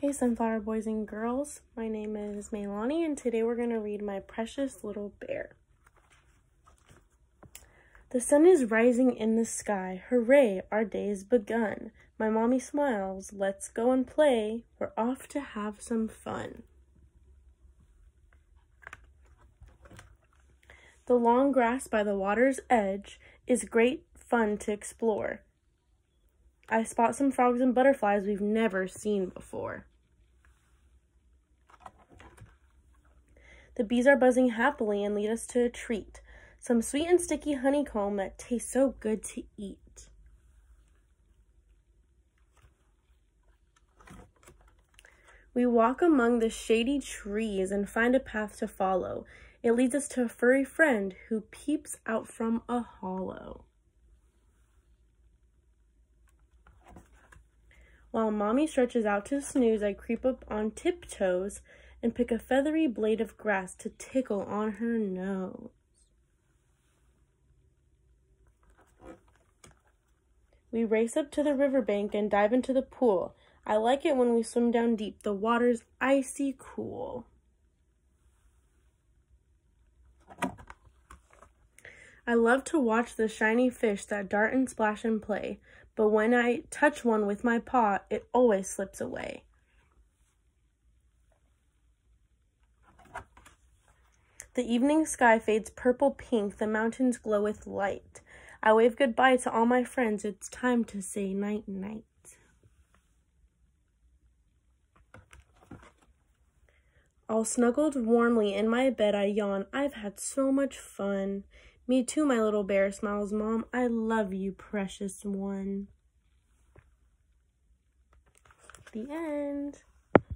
Hey Sunflower Boys and Girls, my name is Maelani and today we're going to read My Precious Little Bear. The sun is rising in the sky, hooray, our day begun. My mommy smiles, let's go and play, we're off to have some fun. The long grass by the water's edge is great fun to explore. I spot some frogs and butterflies we've never seen before. The bees are buzzing happily and lead us to a treat, some sweet and sticky honeycomb that tastes so good to eat. We walk among the shady trees and find a path to follow. It leads us to a furry friend who peeps out from a hollow. While mommy stretches out to snooze, I creep up on tiptoes and pick a feathery blade of grass to tickle on her nose. We race up to the riverbank and dive into the pool. I like it when we swim down deep. The water's icy cool. I love to watch the shiny fish that dart and splash and play, but when I touch one with my paw, it always slips away. The evening sky fades purple pink, the mountains glow with light. I wave goodbye to all my friends, it's time to say night night. All snuggled warmly in my bed, I yawn. I've had so much fun. Me too, my little bear, smiles Mom. I love you, precious one. The end.